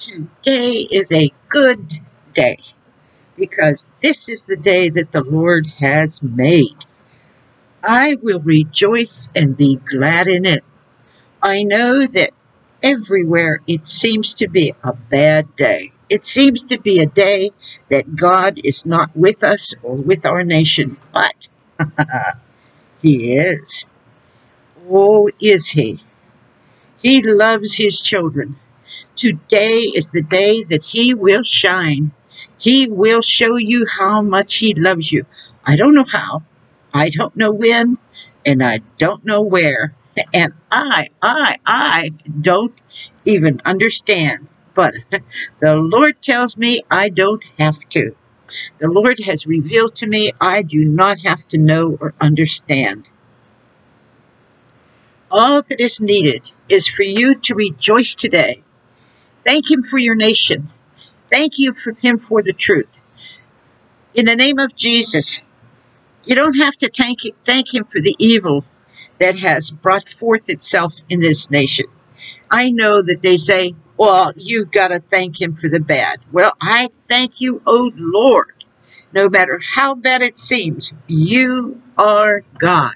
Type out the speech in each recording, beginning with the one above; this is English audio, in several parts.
Today is a good day because this is the day that the Lord has made. I will rejoice and be glad in it. I know that everywhere it seems to be a bad day. It seems to be a day that God is not with us or with our nation, but He is. Oh, is He? He loves His children. Today is the day that He will shine. He will show you how much He loves you. I don't know how, I don't know when, and I don't know where, and I, I, I don't even understand. But the Lord tells me I don't have to. The Lord has revealed to me I do not have to know or understand. All that is needed is for you to rejoice today. Thank Him for your nation. Thank you for Him for the truth. In the name of Jesus, you don't have to thank, thank Him for the evil that has brought forth itself in this nation. I know that they say, well, you've got to thank Him for the bad. Well, I thank you, O Lord. No matter how bad it seems, you are God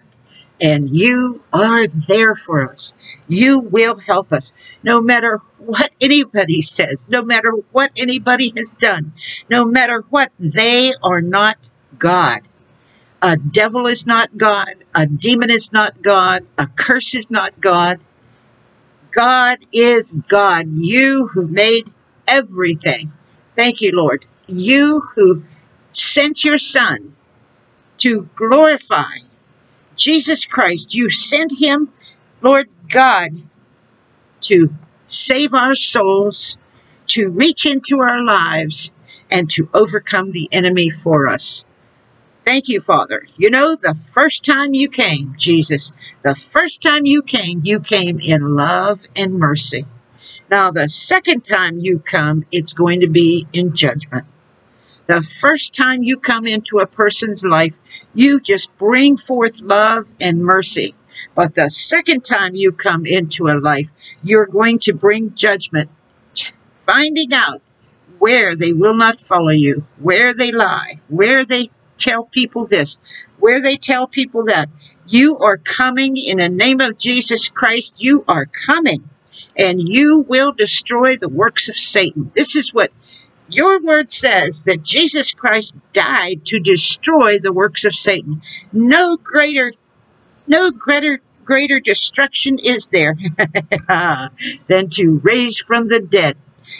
and you are there for us. You will help us no matter what anybody says, no matter what anybody has done, no matter what, they are not God. A devil is not God. A demon is not God. A curse is not God. God is God. You who made everything. Thank you, Lord. You who sent your Son to glorify Jesus Christ, you sent him, Lord God, to save our souls, to reach into our lives, and to overcome the enemy for us. Thank you, Father. You know, the first time you came, Jesus, the first time you came, you came in love and mercy. Now, the second time you come, it's going to be in judgment. The first time you come into a person's life, you just bring forth love and mercy. But the second time you come into a life, you're going to bring judgment, finding out where they will not follow you, where they lie, where they tell people this, where they tell people that. You are coming in the name of Jesus Christ. You are coming and you will destroy the works of Satan. This is what your word says that Jesus Christ died to destroy the works of Satan. No greater, no greater, greater destruction is there than to raise from the dead.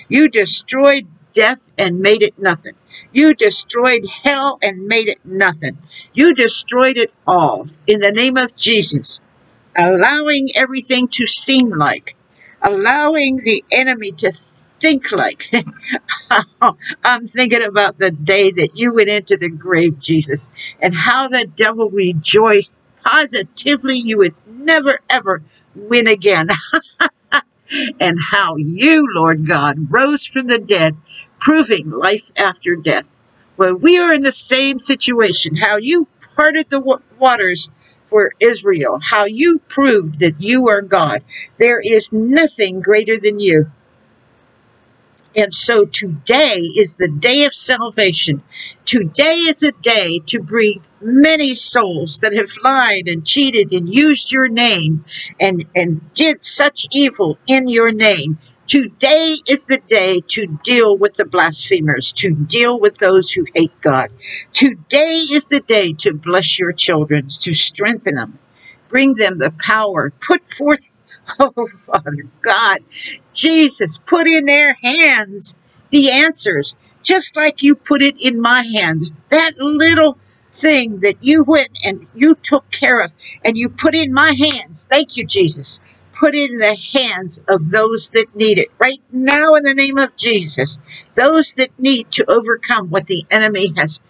You destroyed death and made it nothing. You destroyed hell and made it nothing. You destroyed it all in the name of Jesus, allowing everything to seem like, allowing the enemy to think like. I'm thinking about the day that you went into the grave, Jesus, and how the devil rejoiced positively you would never ever win again. and how you, Lord God, rose from the dead, proving life after death. Well, we are in the same situation, how you parted the waters for Israel, how you proved that you are God. There is nothing greater than you. And so today is the day of salvation. Today is a day to bring many souls that have lied and cheated and used your name and, and did such evil in your name. Today is the day to deal with the blasphemers, to deal with those who hate God. Today is the day to bless your children, to strengthen them, bring them the power, put forth Oh, Father God, Jesus, put in their hands the answers, just like you put it in my hands. That little thing that you went and you took care of and you put in my hands. Thank you, Jesus. Put it in the hands of those that need it right now in the name of Jesus. Those that need to overcome what the enemy has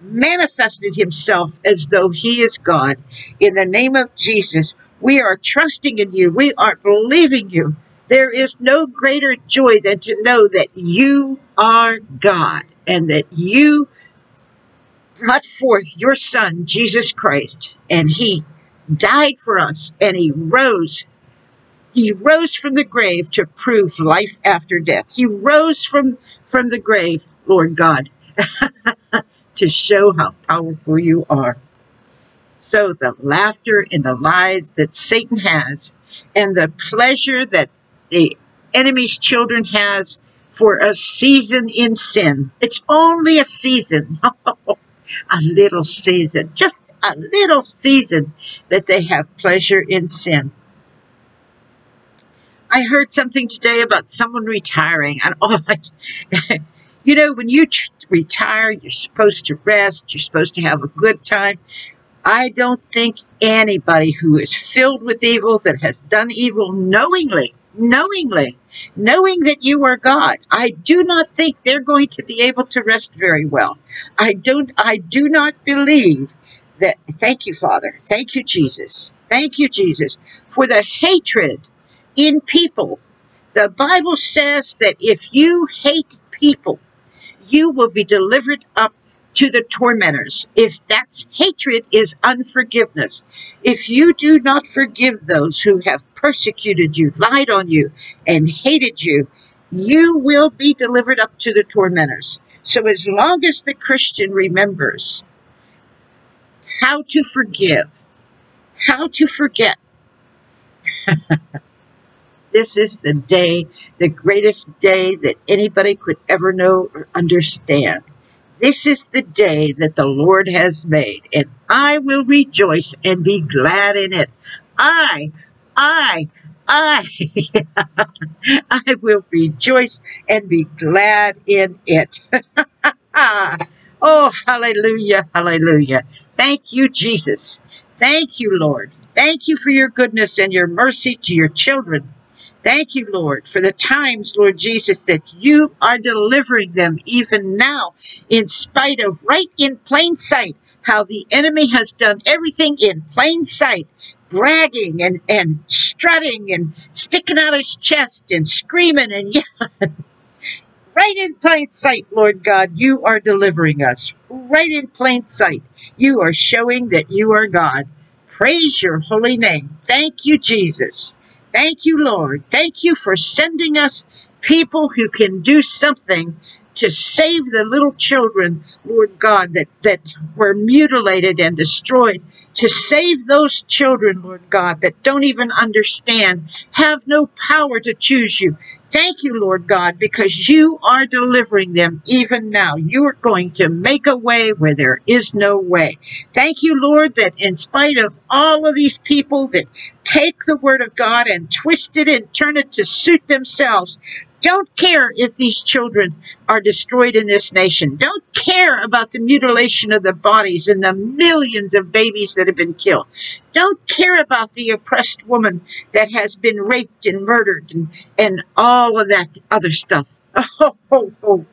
manifested himself as though he is God. In the name of Jesus, we are trusting in you. We are believing you. There is no greater joy than to know that you are God and that you brought forth your son, Jesus Christ, and he died for us and he rose he rose from the grave to prove life after death. He rose from, from the grave, Lord God, to show how powerful you are. So the laughter and the lies that Satan has and the pleasure that the enemy's children has for a season in sin. It's only a season. a little season. Just a little season that they have pleasure in sin. I heard something today about someone retiring. And oh, you know, when you retire, you're supposed to rest. You're supposed to have a good time. I don't think anybody who is filled with evil that has done evil knowingly, knowingly, knowing that you are God, I do not think they're going to be able to rest very well. I don't, I do not believe that. Thank you, Father. Thank you, Jesus. Thank you, Jesus, for the hatred in people. The Bible says that if you hate people, you will be delivered up to the tormentors. If that's hatred is unforgiveness. If you do not forgive those who have persecuted you, lied on you, and hated you, you will be delivered up to the tormentors. So as long as the Christian remembers how to forgive, how to forget, this is the day, the greatest day that anybody could ever know or understand. This is the day that the Lord has made, and I will rejoice and be glad in it. I, I, I, I will rejoice and be glad in it. oh, hallelujah, hallelujah. Thank you, Jesus. Thank you, Lord. Thank you for your goodness and your mercy to your children. Thank you, Lord, for the times, Lord Jesus, that you are delivering them even now, in spite of right in plain sight, how the enemy has done everything in plain sight, bragging and, and strutting and sticking out his chest and screaming and yelling. right in plain sight, Lord God, you are delivering us. Right in plain sight, you are showing that you are God. Praise your holy name. Thank you, Jesus. Thank you, Lord. Thank you for sending us people who can do something to save the little children, Lord God, that, that were mutilated and destroyed. To save those children, Lord God, that don't even understand, have no power to choose you. Thank you, Lord God, because you are delivering them even now. You are going to make a way where there is no way. Thank you, Lord, that in spite of all of these people that take the word of God and twist it and turn it to suit themselves, don't care if these children are destroyed in this nation. Don't care about the mutilation of the bodies and the millions of babies that have been killed. Don't care about the oppressed woman that has been raped and murdered and, and all of that other stuff. Oh, oh, oh.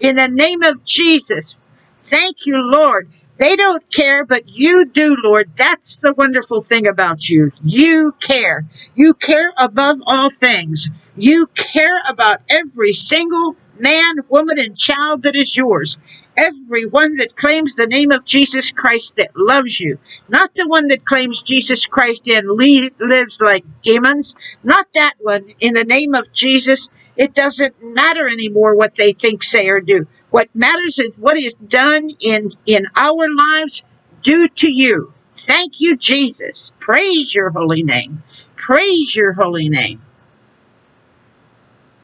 In the name of Jesus, thank you, Lord. They don't care, but you do, Lord. That's the wonderful thing about you. You care. You care above all things. You care about every single man, woman, and child that is yours. Everyone that claims the name of Jesus Christ that loves you. Not the one that claims Jesus Christ and lives like demons. Not that one. In the name of Jesus, it doesn't matter anymore what they think, say, or do. What matters is what is done in, in our lives due to you. Thank you, Jesus. Praise your holy name. Praise your holy name.